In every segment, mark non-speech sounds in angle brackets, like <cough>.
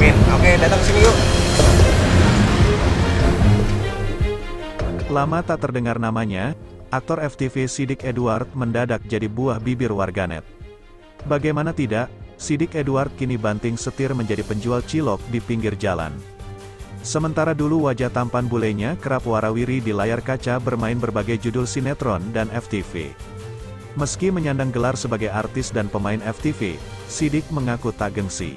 Amin. Oke, datang sini yuk. Lama tak terdengar namanya, aktor FTV Sidik Edward mendadak jadi buah bibir warganet. Bagaimana tidak, Sidik Edward kini banting setir menjadi penjual cilok di pinggir jalan. Sementara dulu wajah tampan bulenya kerap warawiri di layar kaca bermain berbagai judul sinetron dan FTV. Meski menyandang gelar sebagai artis dan pemain FTV, Sidik mengaku tak gengsi.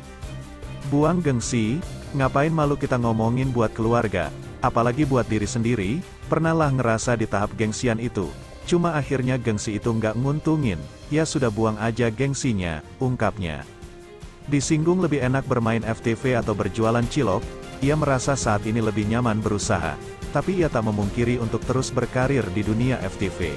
Buang gengsi, ngapain malu kita ngomongin buat keluarga, apalagi buat diri sendiri, pernahlah ngerasa di tahap gengsian itu. Cuma akhirnya gengsi itu nggak nguntungin, ya sudah buang aja gengsinya, ungkapnya. Disinggung lebih enak bermain FTV atau berjualan cilok, ia merasa saat ini lebih nyaman berusaha. Tapi ia tak memungkiri untuk terus berkarir di dunia FTV.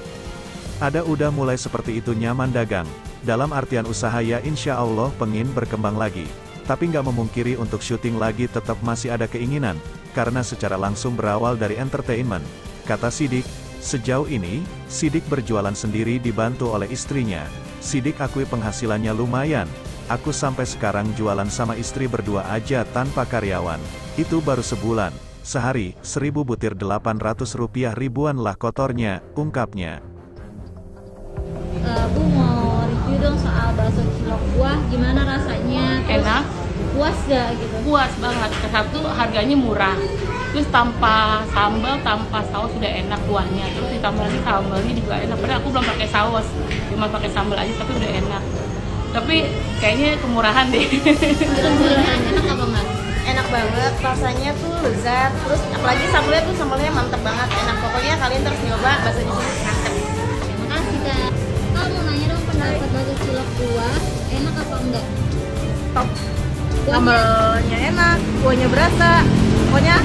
Ada udah mulai seperti itu nyaman dagang, dalam artian usaha ya insya Allah pengin berkembang lagi. Tapi nggak memungkiri untuk syuting lagi tetap masih ada keinginan, karena secara langsung berawal dari entertainment. Kata Sidik, sejauh ini, Sidik berjualan sendiri dibantu oleh istrinya. Sidik akui penghasilannya lumayan, aku sampai sekarang jualan sama istri berdua aja tanpa karyawan. Itu baru sebulan, sehari, seribu butir 800 rupiah ribuan lah kotornya, ungkapnya. Uh, dong soal bakso cilok. Buah, gimana rasanya? Terus enak. puas gak gitu? puas banget. Satu harganya murah. Terus tanpa sambal tanpa saus sudah enak kuahnya. Terus ditambah lagi sambalnya juga enak. Padahal aku belum pakai saus. Cuma pakai sambal aja tapi udah enak. Tapi kayaknya kemurahan deh. Kemurahan. <laughs> Enak apa enggak? enak banget. Rasanya tuh lezat. Terus apalagi sambalnya tuh sambalnya mantep banget. Enak. Pokoknya kalian terus nyoba bakso di sini enggak? top Buahnya sambalnya enak kuahnya berasa pokoknya